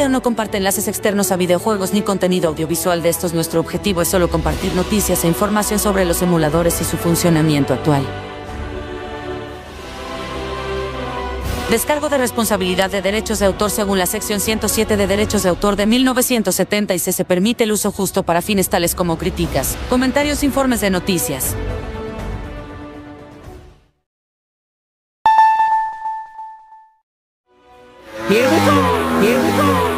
Video no comparte enlaces externos a videojuegos ni contenido audiovisual de estos. Nuestro objetivo es solo compartir noticias e información sobre los emuladores y su funcionamiento actual. Descargo de responsabilidad de derechos de autor según la sección 107 de derechos de autor de 1970 y se, se permite el uso justo para fines tales como críticas, comentarios, informes de noticias. Here we go! Here we go!